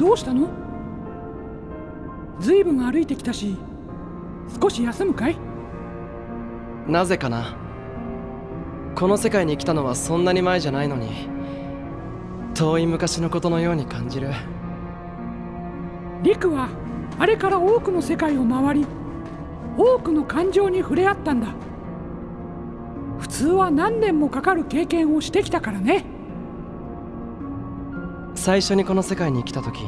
どうしたの？ずいぶん歩いてきたし少し休むかい？なぜかな。この世界に来たのはそんなに前じゃないのに遠い昔のことのように感じる。リクはあれから多くの世界を回り多くの感情に触れ合ったんだ。普通は何年もかかる経験をしてきたからね最初にこの世界に来た時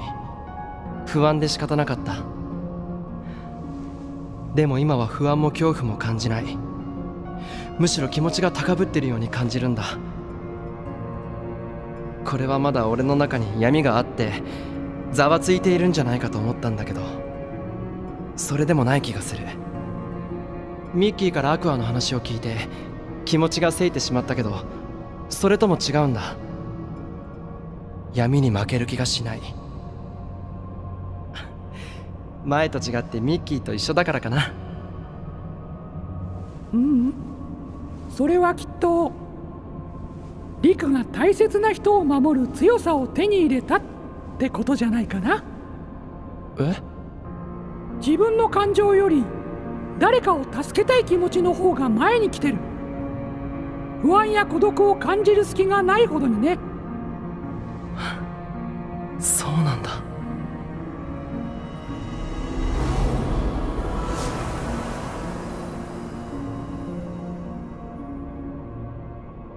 不安で仕方なかった。でも今は不安も恐怖も感じない。むしろ気持ちが高ぶってるように感じるんだ。これはまだ俺の中に闇があってざわついているんじゃないかと思ったんだけどそれでもない気がする。ミッキーからアクアの話を聞いて気持ちがせいてしまったけどそれとも違うんだ。闇に負ける気がしない。前と違ってミッキーと一緒だからかな。ううん。それはきっとリクが大切な人を守る強さを手に入れたってことじゃないかな。え？自分の感情より誰かを助けたい気持ちの方が前に来てる。不安や孤独を感じる隙がないほどにねそうなんだ。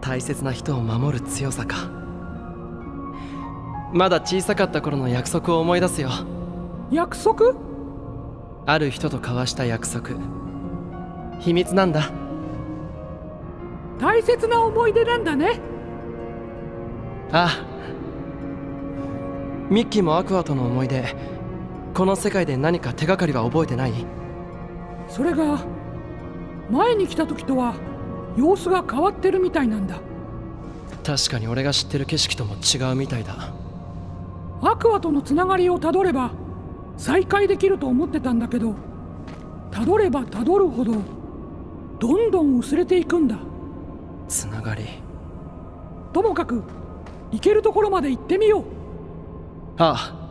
大切な人を守る強さか。まだ小さかった頃の約束を思い出すよ。約束？ある人と交わした約束。秘密なんだ。大切な思い出なんだね。ああミッキーもアクアとの思い出この世界で何か手がかりは覚えてない？それが前に来た時とは様子が変わってるみたいなんだ。確かに俺が知ってる景色とも違うみたいだ。アクアとのつながりをたどれば再会できると思ってたんだけどたどればたどるほどどんどん薄れていくんだ。つながり。ともかく行けるところまで行ってみようあ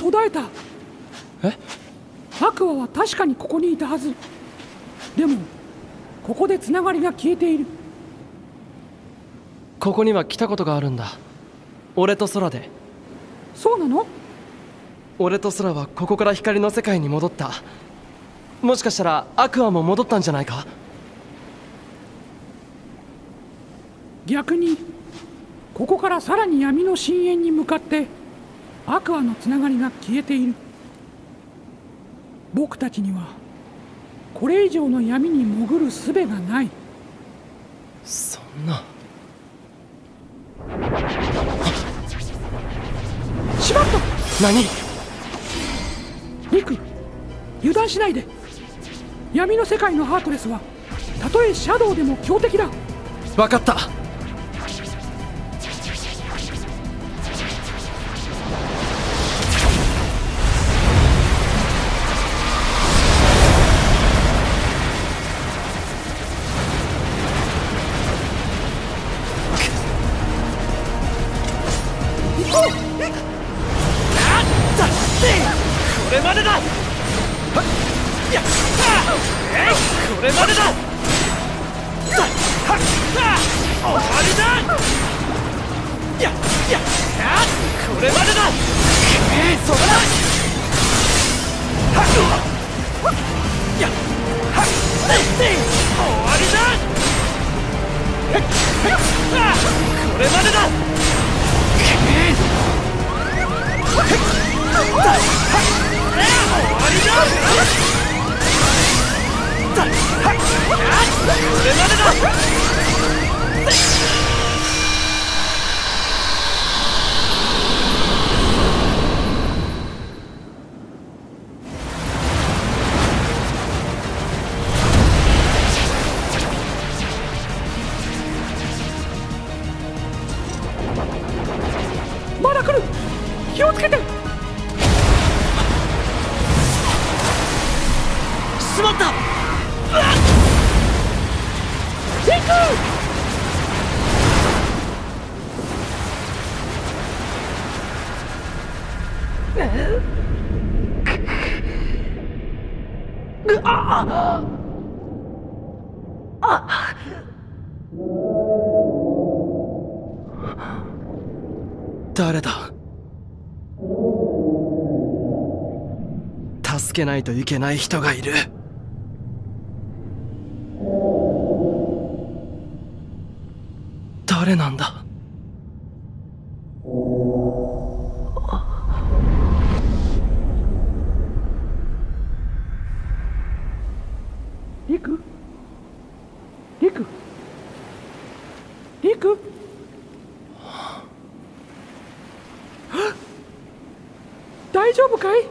途絶えた。え？アクアは確かにここにいたはず。でもここでつながりが消えている。ここには来たことがあるんだ。俺と空で。そうなの？俺と空はここから光の世界に戻った。もしかしたらアクアも戻ったんじゃないか？逆にここからさらに闇の深淵に向かってアクアのつながりが消えている。僕たちにはこれ以上の闇に潜る術がない。そんな。しまった！何？リク油断しないで。闇の世界のハートレスはたとえシャドウでも強敵だ。分かったせい終わりだこれまでだ終わりだ。これまでだ。誰だ？助けないといけない人がいる。誰なんだリクリクリクはっ大丈夫かい？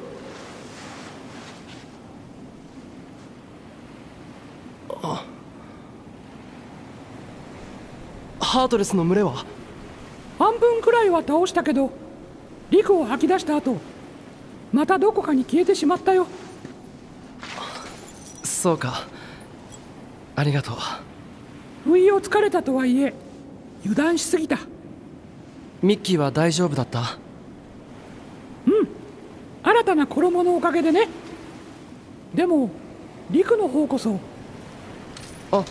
ハートレスの群れは？半分くらいは倒したけどリクを吐き出した後またどこかに消えてしまったよ。そうか。ありがとう。不意をつかれたとはいえ油断しすぎた。ミッキーは大丈夫だった？新たな衣のおかげでね。でもリクの方こそ。あ。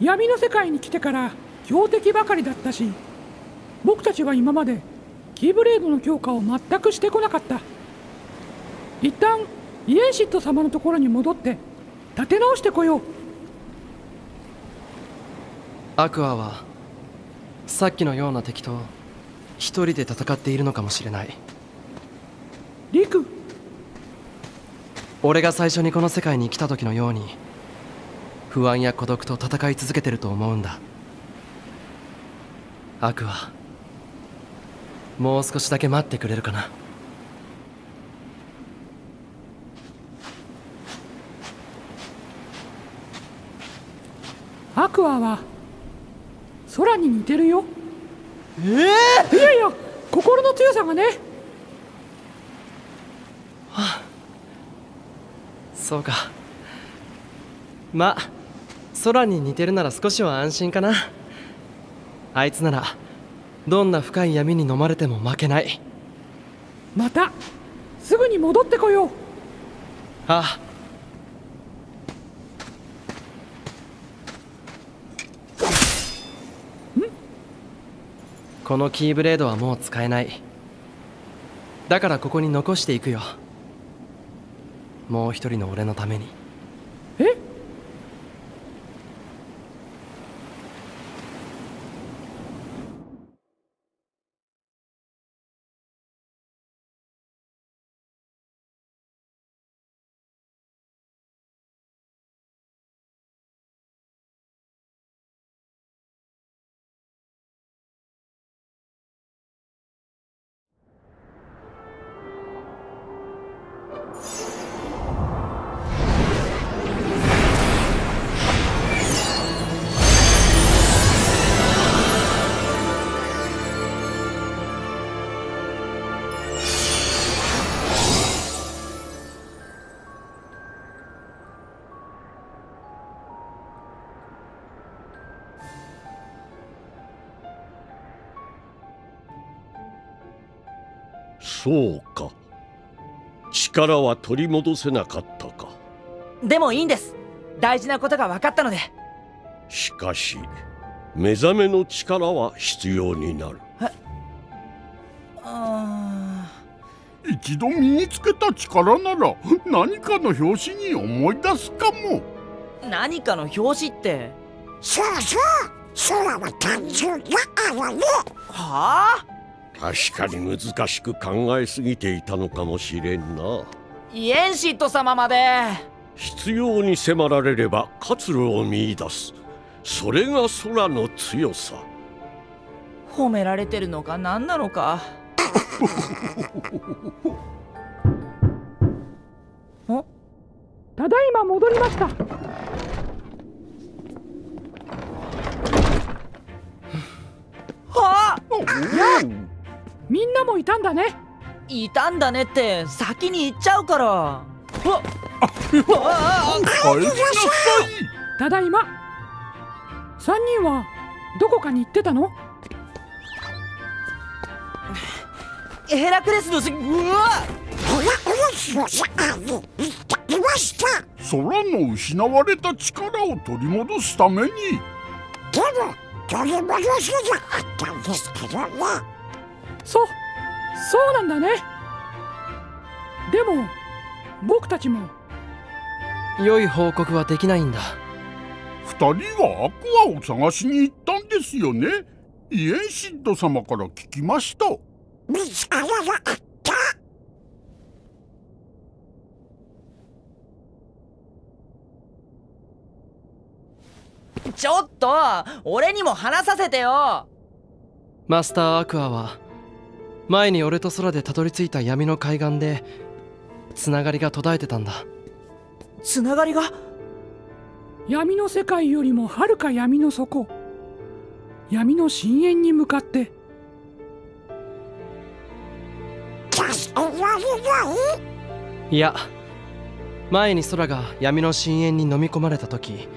闇の世界に来てから強敵ばかりだったし僕たちは今までキーブレードの強化を全くしてこなかった一旦イエンシット様のところに戻って立て直してこよう。アクアはさっきのような敵と一人で戦っているのかもしれない。リク。俺が最初にこの世界に来た時のように不安や孤独と戦い続けてると思うんだ。アクアもう少しだけ待ってくれるかなアクアは空に似てるよ。ええいやいや心の強さがね。そうか。ま空に似てるなら少しは安心かな。あいつならどんな深い闇に飲まれても負けない。またすぐに戻ってこよう。ああこのキーブレードはもう使えない。だからここに残していくよ。もう一人の俺のために。そうか。力は取り戻せなかったか。でもいいんです。大事なことが分かったので。しかし目覚めの力は必要になる。あ一度身につけた力なら何かの拍子に思い出すかも。ー何かの表紙って？そうそう。空は単純だからねはあ？確かに難しく考えすぎていたのかもしれんな。イエンシット様まで。必要に迫られれば活路を見出す。それが空の強さ。褒められてるのか何なのか。んただいま戻りましたみんなもいたんだね。いたんだねって先に行っちゃうから。ああ帰りなさいただいま3人はどこかに行ってたのヘラクレスのしうわヘラクレスの世界に行ってきました空の失われた力を取り戻すためにでも取り戻せなかったんですけどねそうそうなんだね。でも僕たちも。良い報告はできないんだ。二人はアクアを探しに行ったんですよね。イエンシッド様から聞きました。見つからなかったちょっと俺にも話させてよ。マスターアクアは前に俺と空でたどり着いた闇の海岸でつながりが途絶えてたんだ。つながりが？闇の世界よりもはるか闇の底。闇の深淵に向かって。いや前に空が闇の深淵に飲み込まれた時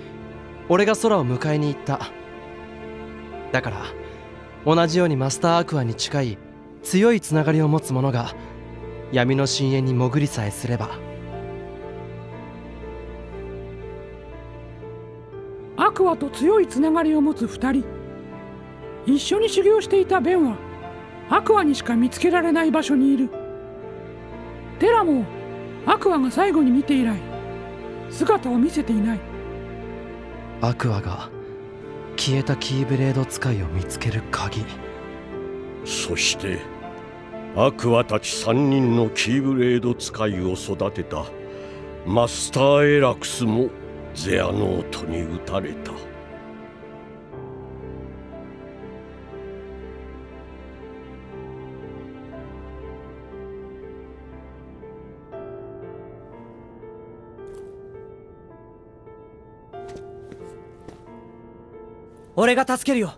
俺が空を迎えに行った。だから同じようにマスターアクアに近い強いつながりを持つ者が闇の深淵に潜りさえすれば。アクアと強いつながりを持つ二人。一緒に修行していたベンはアクアにしか見つけられない場所にいる。テラもアクアが最後に見て以来姿を見せていない。アクアが消えたキーブレード使いを見つける鍵。そしてアクアたち3人のキーブレード使いを育てた。マスターエラクスもゼアノートに撃たれた。俺が助けるよ。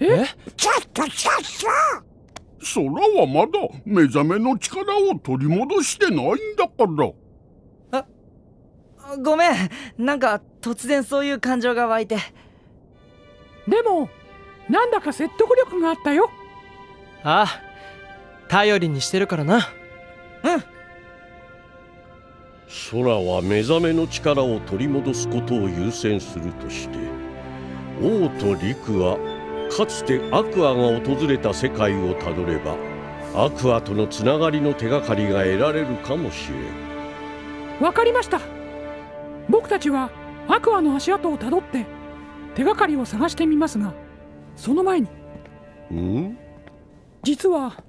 え？え？ちょっとちょっと空はまだ目覚めの力を取り戻してないんだから。ごめん。なんか突然そういう感情が湧いて。でもなんだか説得力があったよ。ああ頼りにしてるからな。空は目覚めの力を取り戻すことを優先するとして王と陸はかつてアクアが訪れた世界をたどればアクアとのつながりの手がかりが得られるかもしれん。わかりました。僕たちはアクアの足跡をたどって手がかりを探してみますがその前にん？実は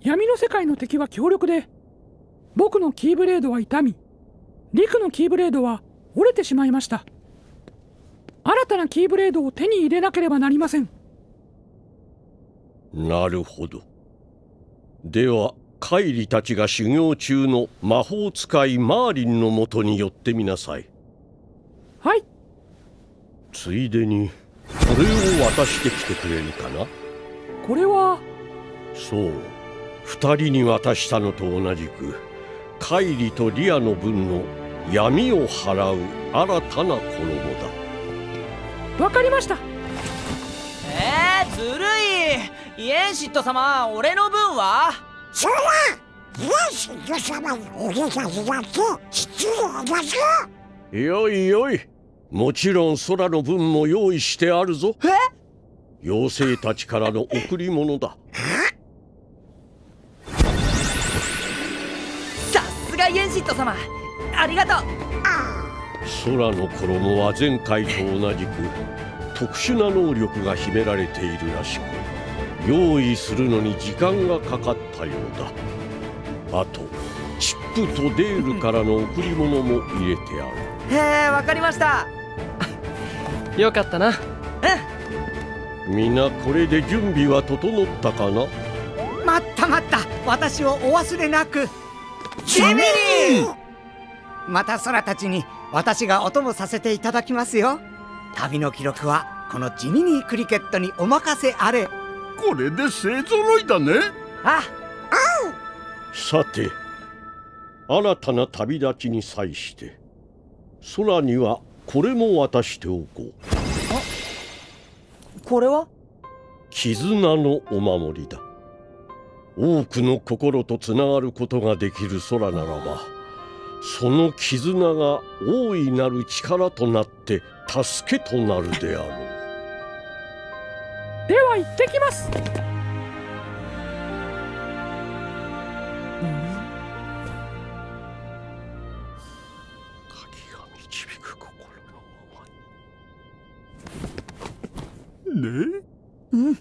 闇の世界の敵は強力で僕のキーブレードは傷み陸のキーブレードは折れてしまいました。新たなキーブレードを手に入れなければなりませんなるほど。ではカイリたちが修行中の魔法使いマーリンのもとに寄ってみなさい。はい。ついでにこれを渡してきてくれるかな？これは？そう。二人に渡したのと同じくカイリとリアの分の闇を払う新たな衣だ。わかりましたイエンシット様俺の分は？そらイエスの様にお願いなんて必要だぞ。よいよい。もちろん空の分も用意してあるぞ。え？妖精たちからの贈り物だ。さすがイエンシット様。ありがとう。空の衣は前回と同じく特殊な能力が秘められているらしく用意するのに時間がかかったようだ。あとチップとデールからの贈り物も入れてある。へえわかりました。よかったな。みんなこれで準備は整ったかな？待った待った。私をお忘れなく。ジミニまた空たちに私がお供させていただきますよ。旅の記録はこのジミニークリケットにお任せあれこれで勢ぞろいだね。あ。さて新たな旅立ちに際して空にはこれも渡しておこう。これは？絆のお守りだ。多くの心とつながることができる空ならばその絆が大いなる力となって助けとなるであろうでは行ってきます。鍵が導く心のままね？うん